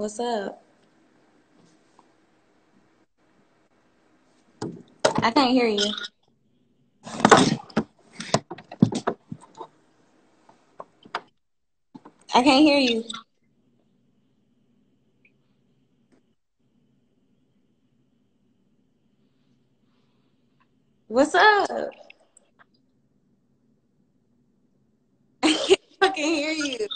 What's up? I can't hear you. I can't hear you. What's up? I can't fucking hear you.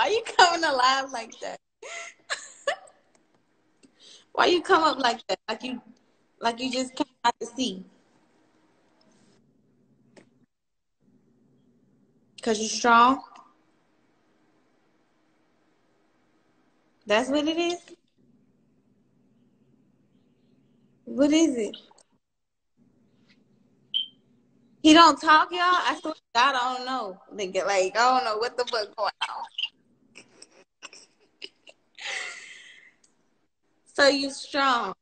Why you coming alive like that? Why you come up like that? Like you like you just came out to sea. Cause you're strong? That's what it is? What is it? He don't talk, y'all? I swear to God, I don't know. Like, I don't know what the fuck going on. So you strong.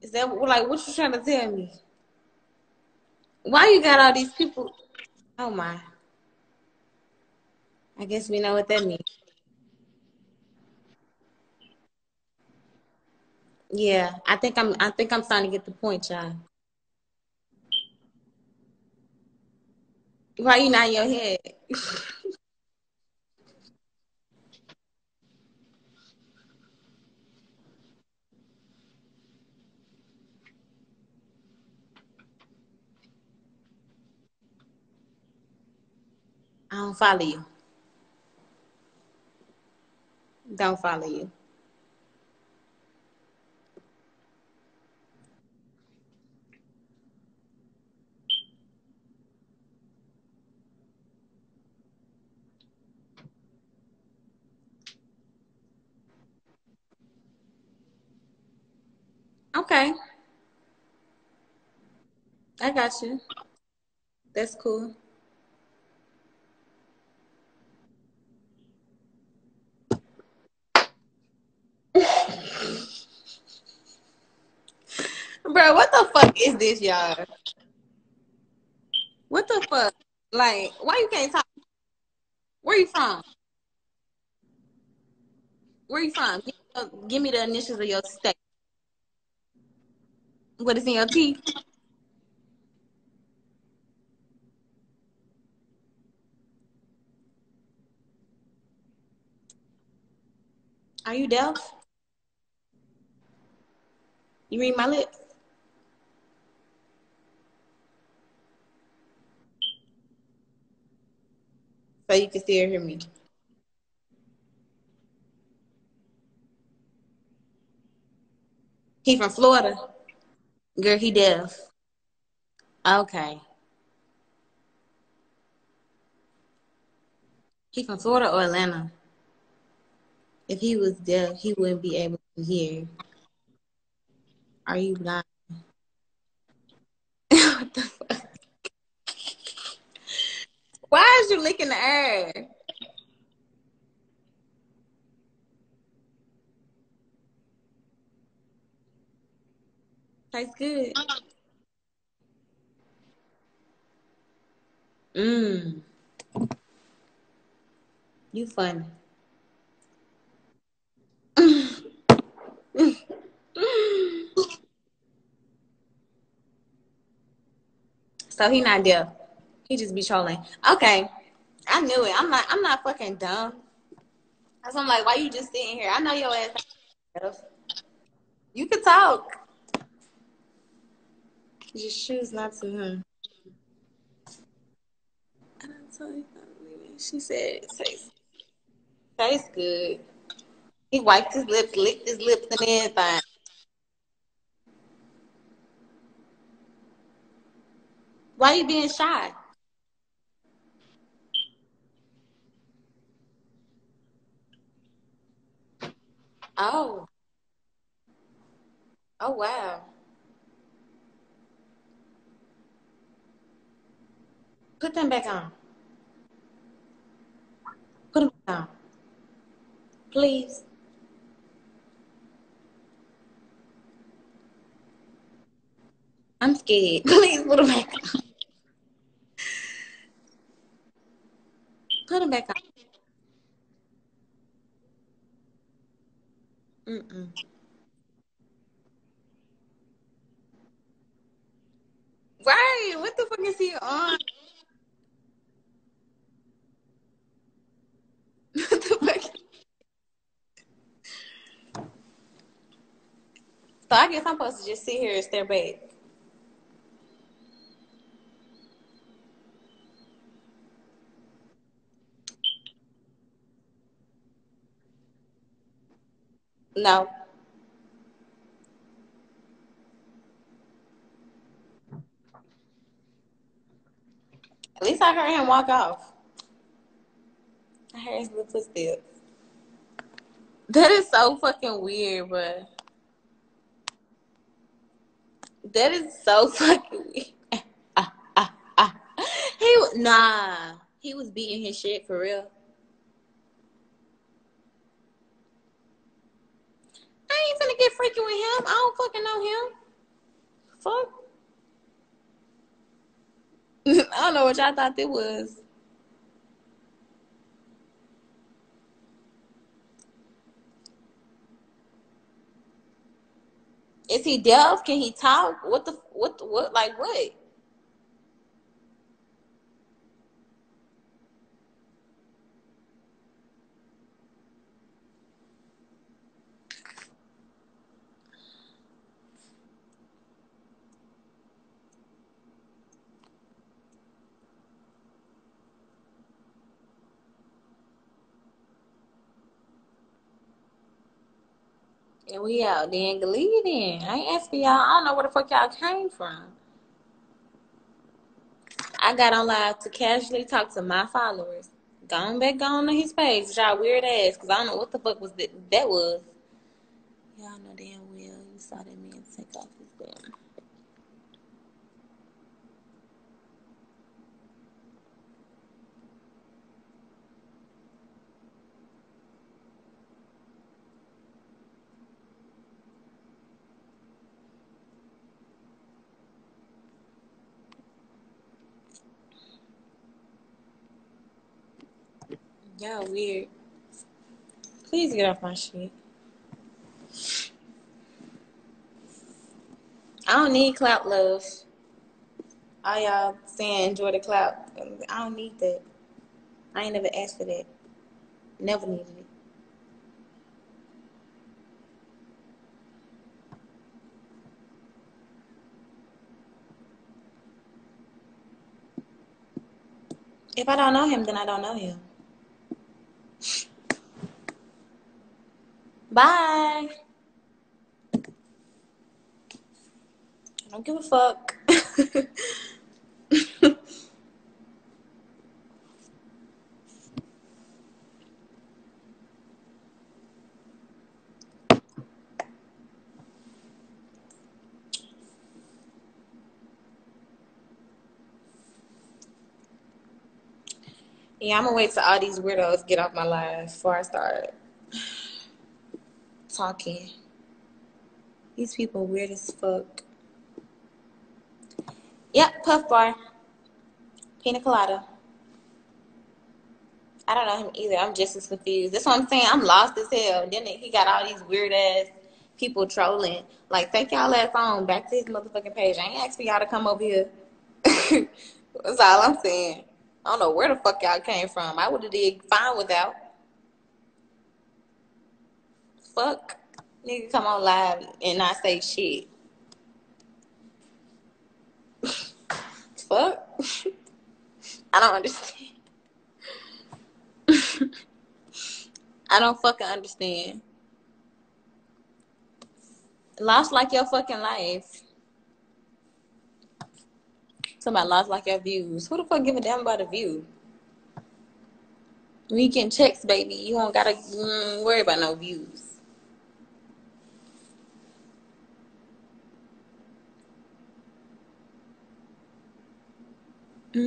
Is that like what you trying to tell me? Why you got all these people? Oh my. I guess we know what that means. Yeah, I think I'm I think I'm starting to get the point, y'all. Why you not in your head? I don't follow you. Don't follow you. Okay, I got you. That's cool. Bro, what the fuck is this, y'all? What the fuck? Like, why you can't talk? Where you from? Where you from? Give me, the- give me the initials of your state. What is in your teeth? Are you deaf? You read my lips? So you can still hear me. He from Florida. Girl, he deaf. Okay. He from Florida or Atlanta? If he was deaf, he wouldn't be able to hear. Are you blind? what the fuck? Why is you licking the air? Tastes good. Mmm. You funny. So he not deaf. He just be trolling. Okay. I knew it. I'm not I'm not fucking dumb. Why I'm like, why you just sitting here? I know your ass. You could talk. Just choose not to. Huh? I don't tell you. She said it tastes, tastes good. He wiped his lips, licked his lips and everything. Why you being shy? Oh. Oh wow. Put them back on. Put them back on. Please. I'm scared. Please put them back on. back on. Mm-mm. Right. What the fuck is he on? what the fuck? So I guess I'm supposed to just sit here and stare back. No. At least I heard him walk off. I heard his little footsteps. That is so fucking weird, bro. That is so fucking weird. He nah. He was beating his shit for real. I ain't finna get freaking with him. I don't fucking know him. Fuck. I don't know what y'all thought it was. Is he deaf? Can he talk? What the what what like what? And we out then then. I ain't asking y'all. I don't know where the fuck y'all came from. I got on live to casually talk to my followers. Going back on to his page, y'all weird ass, cause I don't know what the fuck was that, that was. Y'all know damn well you saw that man take off his belt. Y'all weird. Please get off my shit. I don't need clout love. All y'all saying enjoy the clout. I don't need that. I ain't never asked for that. Never needed it. If I don't know him, then I don't know him. Bye. I don't give a fuck. yeah, I'm gonna wait till all these weirdos get off my live before I start talking. These people weird as fuck. Yep, Puff Bar. Pina Colada. I don't know him either. I'm just as confused. That's what I'm saying. I'm lost as hell. Then he got all these weird ass people trolling. Like, take y'all ass on back to his motherfucking page. I ain't for y'all to come over here. That's all I'm saying. I don't know where the fuck y'all came from. I would have did fine without. Fuck. Nigga come on live and not say shit. Fuck. I don't understand. I don't fucking understand. Lost like your fucking life. Somebody lost like your views. Who the fuck give a damn about a view? We can checks, baby, you don't gotta mm, worry about no views. Bye.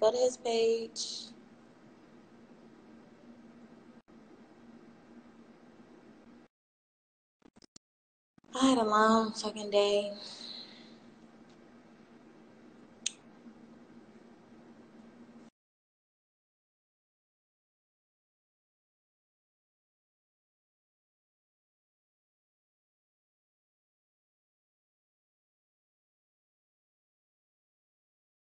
Go to his page. I had a long fucking day.